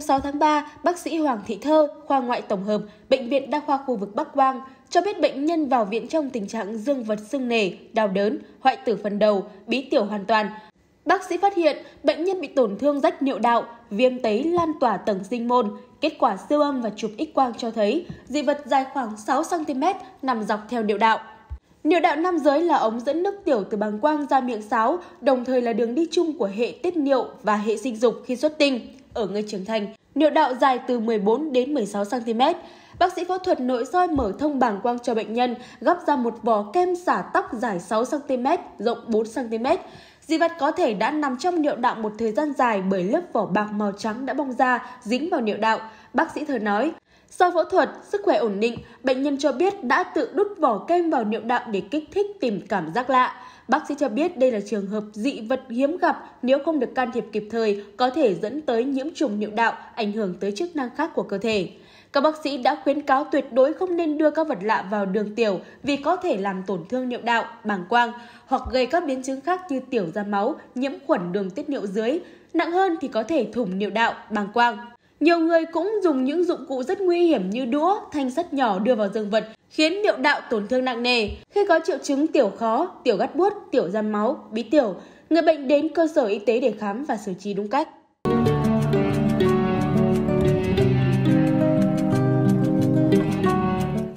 6 tháng 3, bác sĩ Hoàng Thị Thơ, khoa ngoại tổng hợp, Bệnh viện Đa khoa khu vực Bắc Quang, cho biết bệnh nhân vào viện trong tình trạng dương vật sưng nề, đau đớn, hoại tử phần đầu, bí tiểu hoàn toàn. Bác sĩ phát hiện bệnh nhân bị tổn thương rách niệu đạo, viêm tấy lan tỏa tầng sinh môn. Kết quả siêu âm và chụp x quang cho thấy dị vật dài khoảng 6 cm nằm dọc theo niệu đạo. Niệu đạo nam giới là ống dẫn nước tiểu từ bàng quang ra miệng sáo, đồng thời là đường đi chung của hệ tiết niệu và hệ sinh dục khi xuất tinh. Ở người trưởng thành, niệu đạo dài từ 14 đến 16 cm. Bác sĩ phẫu thuật nội soi mở thông bảng quang cho bệnh nhân, gắp ra một vỏ kem xả tóc dài 6 cm, rộng 4 cm. Dị vật có thể đã nằm trong niệu đạo một thời gian dài bởi lớp vỏ bạc màu trắng đã bong ra, dính vào niệu đạo. Bác sĩ thờ nói, sau phẫu thuật, sức khỏe ổn định, bệnh nhân cho biết đã tự đút vỏ kem vào niệu đạo để kích thích tìm cảm giác lạ. Bác sĩ cho biết đây là trường hợp dị vật hiếm gặp nếu không được can thiệp kịp thời có thể dẫn tới nhiễm trùng niệu đạo, ảnh hưởng tới chức năng khác của cơ thể. Các bác sĩ đã khuyến cáo tuyệt đối không nên đưa các vật lạ vào đường tiểu vì có thể làm tổn thương niệu đạo, bàng quang hoặc gây các biến chứng khác như tiểu ra máu, nhiễm khuẩn đường tiết niệu dưới. Nặng hơn thì có thể thủng niệu đạo, bàng quang. Nhiều người cũng dùng những dụng cụ rất nguy hiểm như đũa, thanh sắt nhỏ đưa vào dương vật, khiến niệu đạo tổn thương nặng nề. Khi có triệu chứng tiểu khó, tiểu gắt buốt, tiểu ra máu, bí tiểu, người bệnh đến cơ sở y tế để khám và xử trí đúng cách.